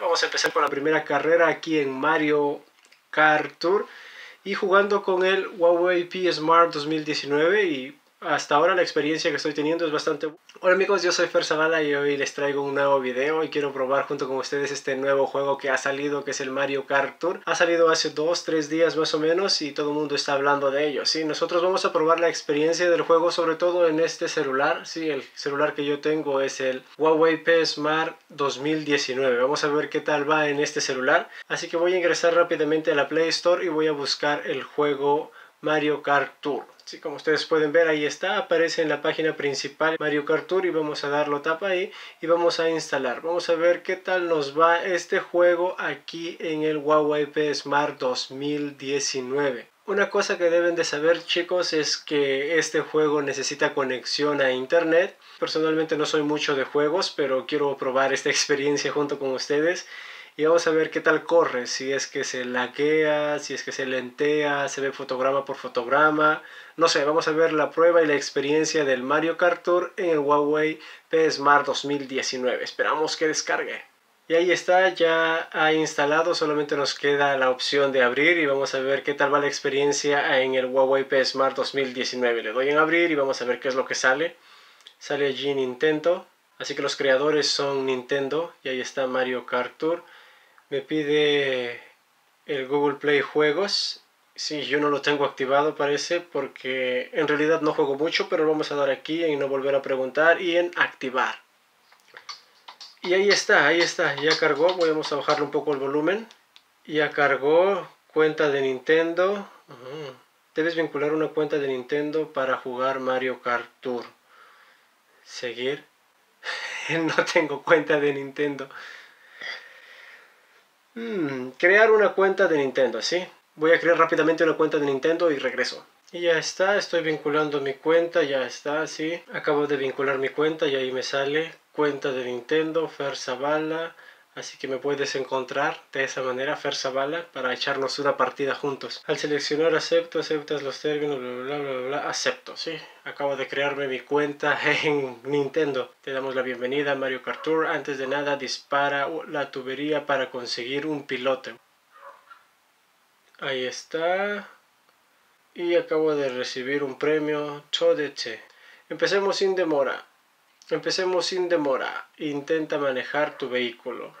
Vamos a empezar con la primera carrera aquí en Mario Kart Tour y jugando con el Huawei P Smart 2019 y hasta ahora la experiencia que estoy teniendo es bastante Hola amigos, yo soy Fer Zavala y hoy les traigo un nuevo video y quiero probar junto con ustedes este nuevo juego que ha salido que es el Mario Kart Tour. Ha salido hace 2-3 días más o menos y todo el mundo está hablando de ello. Sí, nosotros vamos a probar la experiencia del juego sobre todo en este celular. Sí, el celular que yo tengo es el Huawei P Smart 2019. Vamos a ver qué tal va en este celular. Así que voy a ingresar rápidamente a la Play Store y voy a buscar el juego Mario Kart Tour. Sí, como ustedes pueden ver ahí está, aparece en la página principal Mario Kart Tour y vamos a darlo tapa ahí y vamos a instalar. Vamos a ver qué tal nos va este juego aquí en el Huawei P Smart 2019. Una cosa que deben de saber chicos es que este juego necesita conexión a internet. Personalmente no soy mucho de juegos, pero quiero probar esta experiencia junto con ustedes y vamos a ver qué tal corre, si es que se laguea, si es que se lentea, se ve fotograma por fotograma, no sé, vamos a ver la prueba y la experiencia del Mario Kart Tour en el Huawei P Smart 2019, esperamos que descargue. Y ahí está, ya ha instalado, solamente nos queda la opción de abrir y vamos a ver qué tal va la experiencia en el Huawei P Smart 2019. Le doy en abrir y vamos a ver qué es lo que sale. Sale allí Nintendo, así que los creadores son Nintendo y ahí está Mario Kart Tour me pide el Google Play Juegos. Sí, yo no lo tengo activado parece porque en realidad no juego mucho, pero vamos a dar aquí en no volver a preguntar y en activar. Y ahí está, ahí está, ya cargó, vamos a bajarle un poco el volumen. Ya cargó cuenta de Nintendo. Debes vincular una cuenta de Nintendo para jugar Mario Kart Tour. Seguir. no tengo cuenta de Nintendo. Hmm, crear una cuenta de Nintendo, ¿sí? Voy a crear rápidamente una cuenta de Nintendo y regreso. Y ya está, estoy vinculando mi cuenta, ya está, sí. Acabo de vincular mi cuenta y ahí me sale cuenta de Nintendo, Fer Así que me puedes encontrar de esa manera, Fer para echarnos una partida juntos. Al seleccionar acepto, aceptas los términos, bla, bla, bla, bla, acepto, sí. Acabo de crearme mi cuenta en Nintendo. Te damos la bienvenida Mario Kart Tour. Antes de nada, dispara la tubería para conseguir un piloto. Ahí está. Y acabo de recibir un premio Chodeche. Empecemos sin demora. Empecemos sin demora. Intenta manejar tu vehículo.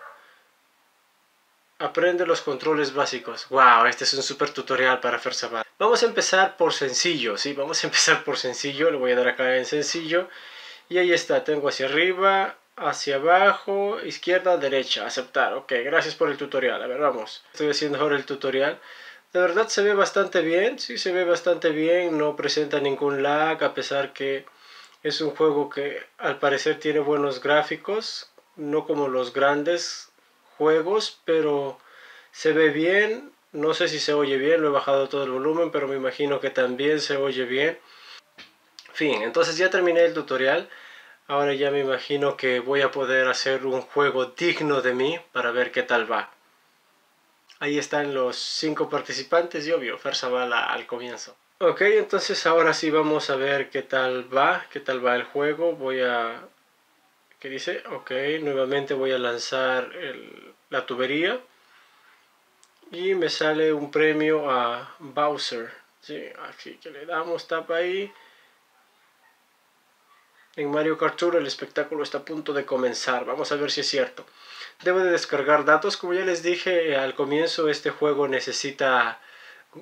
Aprende los controles básicos. Wow, este es un super tutorial para Fersabal. Vamos a empezar por sencillo, ¿sí? Vamos a empezar por sencillo. Le voy a dar acá en sencillo. Y ahí está. Tengo hacia arriba, hacia abajo, izquierda, derecha. Aceptar. Ok, gracias por el tutorial. A ver, vamos. Estoy haciendo ahora el tutorial. De verdad se ve bastante bien. Sí, se ve bastante bien. No presenta ningún lag a pesar que es un juego que al parecer tiene buenos gráficos, no como los grandes juegos, pero se ve bien. No sé si se oye bien, lo he bajado todo el volumen, pero me imagino que también se oye bien. Fin, entonces ya terminé el tutorial. Ahora ya me imagino que voy a poder hacer un juego digno de mí para ver qué tal va. Ahí están los cinco participantes y obvio, Fer al comienzo. Ok, entonces ahora sí vamos a ver qué tal va, qué tal va el juego. Voy a... ¿Qué dice? Ok, nuevamente voy a lanzar la tubería. Y me sale un premio a Bowser. Sí, aquí que le damos tapa ahí. En Mario Kart Tour el espectáculo está a punto de comenzar. Vamos a ver si es cierto. Debo de descargar datos. Como ya les dije al comienzo, este juego necesita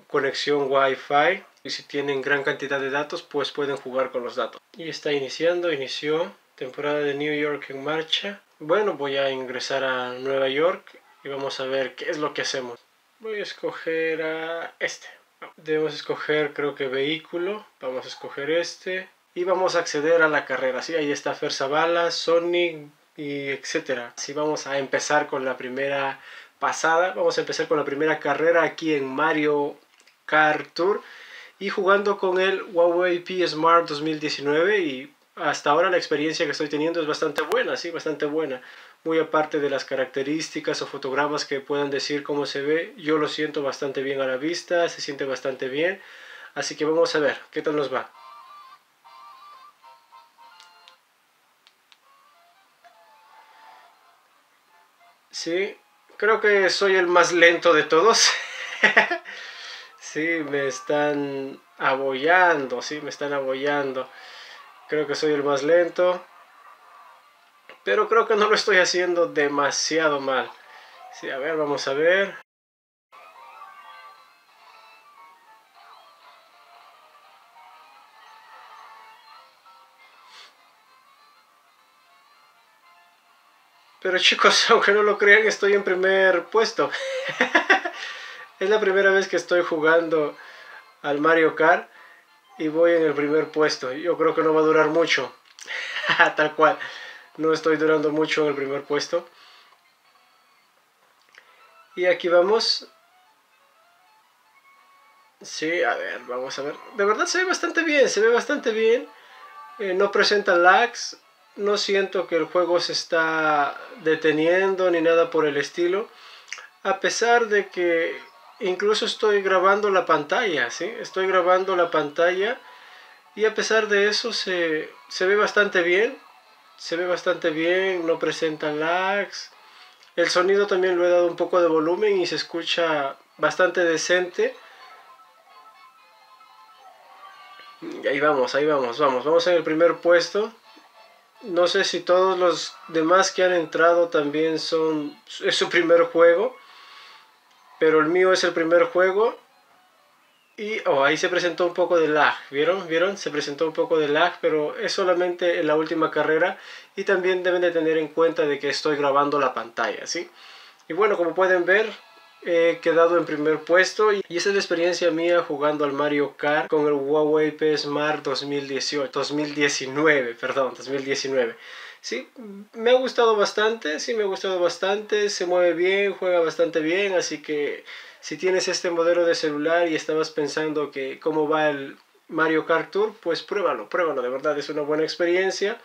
conexión Wi-Fi y si tienen gran cantidad de datos pues pueden jugar con los datos. Y está iniciando, inició temporada de New York en marcha. Bueno, voy a ingresar a Nueva York y vamos a ver qué es lo que hacemos. Voy a escoger a este. Debemos escoger creo que vehículo. Vamos a escoger este. Y vamos a acceder a la carrera. Sí, ahí está Fer Sonic y etcétera. Así vamos a empezar con la primera pasada. Vamos a empezar con la primera carrera aquí en Mario Kart Tour y jugando con el Huawei P Smart 2019 y hasta ahora la experiencia que estoy teniendo es bastante buena, sí, bastante buena. Muy aparte de las características o fotogramas que puedan decir cómo se ve, yo lo siento bastante bien a la vista, se siente bastante bien. Así que vamos a ver qué tal nos va. Sí, creo que soy el más lento de todos. sí, me están abollando, sí, me están abollando. Creo que soy el más lento. Pero creo que no lo estoy haciendo demasiado mal. Sí, a ver, vamos a ver. Pero chicos, aunque no lo crean, estoy en primer puesto. es la primera vez que estoy jugando al Mario Kart y voy en el primer puesto. Yo creo que no va a durar mucho. Tal cual. No estoy durando mucho en el primer puesto. Y aquí vamos. Sí, a ver, vamos a ver. De verdad se ve bastante bien, se ve bastante bien. Eh, no presenta lags. No siento que el juego se está deteniendo ni nada por el estilo. A pesar de que incluso estoy grabando la pantalla, ¿sí? Estoy grabando la pantalla y a pesar de eso se, ve bastante bien. Se ve bastante bien, no presenta lags. El sonido también lo he dado un poco de volumen y se escucha bastante decente. Y ahí vamos, ahí vamos, vamos. Vamos en el primer puesto. No sé si todos los demás que han entrado también son... Es su primer juego pero el mío es el primer juego y oh, ahí se presentó un poco de lag, ¿vieron? ¿Vieron? Se presentó un poco de lag, pero es solamente en la última carrera y también deben de tener en cuenta de que estoy grabando la pantalla, ¿sí? Y bueno, como pueden ver, he quedado en primer puesto y esa es la experiencia mía jugando al Mario Kart con el Huawei P Smart 2018, 2019, perdón, 2019. Sí, me ha gustado bastante, sí me ha gustado bastante, se mueve bien, juega bastante bien, así que si tienes este modelo de celular y estabas pensando que cómo va el Mario Kart Tour, pues pruébalo, pruébalo, de verdad es una buena experiencia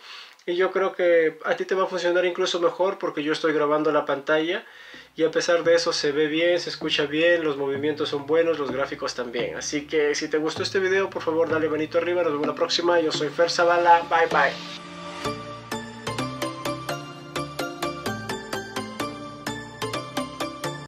y yo creo que a ti te va a funcionar incluso mejor porque yo estoy grabando la pantalla y a pesar de eso se ve bien, se escucha bien, los movimientos son buenos, los gráficos también. Así que si te gustó este video, por favor dale manito arriba, nos vemos la próxima. Yo soy Fer Zavala, bye bye.